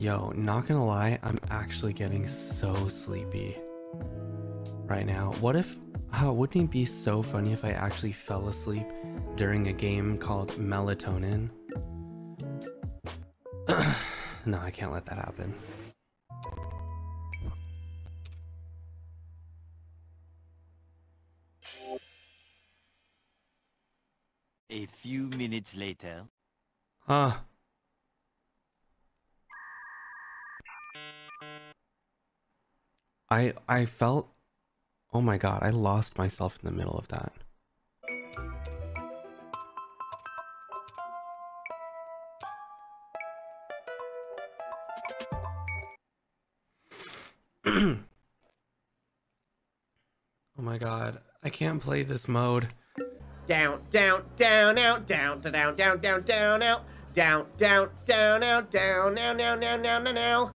Yo, not gonna lie, I'm actually getting so sleepy right now. What if, oh, wouldn't it be so funny if I actually fell asleep during a game called Melatonin? no, I can't let that happen. A few minutes later. Huh. I I felt oh my god, I lost myself in the middle of that. oh my god, I can't play this mode. Down, down, down, out, down, down, down, down, down, out, down, down, down, out, down, now, now, now, now, now, now.